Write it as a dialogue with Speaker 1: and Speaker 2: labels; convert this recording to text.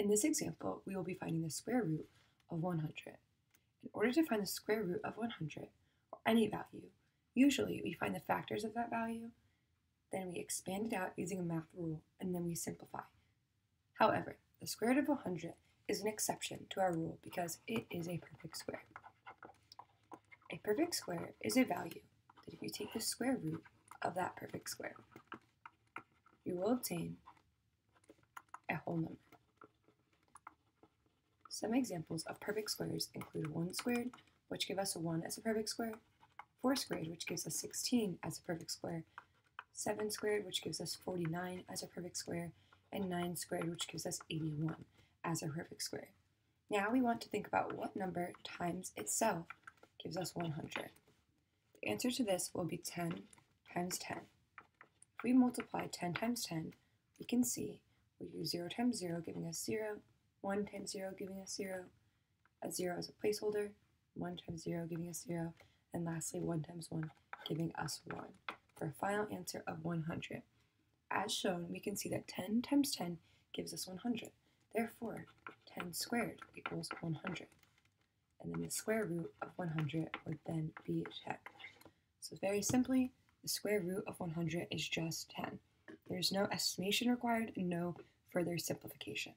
Speaker 1: In this example, we will be finding the square root of 100. In order to find the square root of 100, or any value, usually we find the factors of that value, then we expand it out using a math rule, and then we simplify. However, the square root of 100 is an exception to our rule because it is a perfect square. A perfect square is a value that if you take the square root of that perfect square, you will obtain a whole number. Some examples of perfect squares include 1 squared, which give us a 1 as a perfect square, 4 squared, which gives us 16 as a perfect square, 7 squared, which gives us 49 as a perfect square, and 9 squared, which gives us 81 as a perfect square. Now we want to think about what number times itself gives us 100. The answer to this will be 10 times 10. If we multiply 10 times 10, we can see we use 0 times 0 giving us 0, 1 times 0 giving us 0, a 0 as a placeholder, 1 times 0 giving us 0, and lastly 1 times 1 giving us 1 for a final answer of 100. As shown, we can see that 10 times 10 gives us 100. Therefore, 10 squared equals 100. And then the square root of 100 would then be 10. So very simply, the square root of 100 is just 10. There's no estimation required and no further simplification.